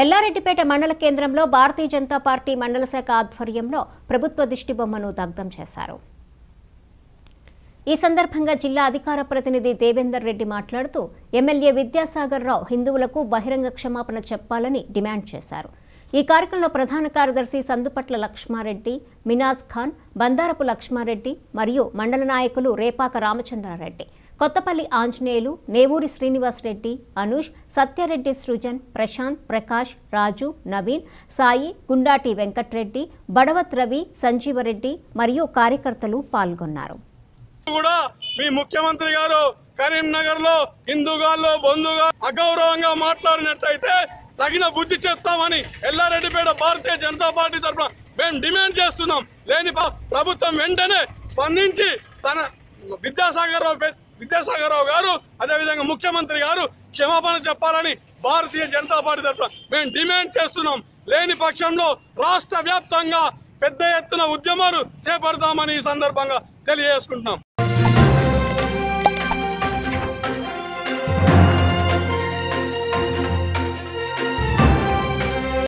ఎల్లారెడ్డిపేట మండల కేంద్రంలో భారతీయ జనతా పార్టీ మండల శాఖ ఆధ్వర్యంలో ప్రభుత్వ దిష్టిబొమ్మను దగ్ధం చేశారు. ఈ సందర్భంగా జిల్లా అధికార ప్రతినిధి దేవేందర్ రెడ్డి మాట్లాడుతూ ఎమ్మెల్యే విద్యాసాగర్ రావు హిందువులకు బహిరంగ క్షమాపణ చెప్పాలని డిమాండ్ చేశారు. ఈ కార్యక్రమంలో ప్రధాన కార్యదర్శి సందుపట్ల లక్ష్మారెడ్డి మినాజ్ ఖాన్ బందారపు లక్ష్మారెడ్డి మరియు మండల నాయకులు రేపాక రామచంద్రారెడ్డి. కొత్తపల్లి ఆంజనేయులు నేవూరి శ్రీనివాసరెడ్డి అనూష్ సత్యారెడ్డి సృజన్ ప్రశాంత్ ప్రకాష్ రాజు నవీన్ సాయి గుండాటి వెంకట్రెడ్డి బడవత్ రవి సంజీవరెడ్డి మరియు కార్యకర్తలు పాల్గొన్నారు. కూడా మీ ముఖ్యమంత్రి గారు కరీంనగర్లో హిందూగాల్లో బంధుగా అగౌరవంగా మాట్లాడినట్టయితే తగిన బుద్ధి చెప్తామని ఎల్లారెడ్డిపేట భారతీయ జనతా పార్టీ తరఫున మేము డిమాండ్ చేస్తున్నాం. లేని ప్రభుత్వం వెంటనే స్పందించి తన విద్యాసాగర్ రావు పె- విద్యాసాగర్ రావు గారు అదేవిధంగా ముఖ్యమంత్రి గారు క్షమాపణ చెప్పాలని భారతీయ జనతా పార్టీ తరఫున మేము డిమాండ్ చేస్తున్నాం. లేని పక్షంలో రాష్ట్ర వ్యాప్తంగా పెద్ద ఎత్తున ఉద్యమాలు చేపడతామని ఈ సందర్భంగా తెలియజేసుకుంటున్నాం.